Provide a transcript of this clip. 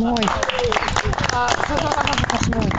すごい。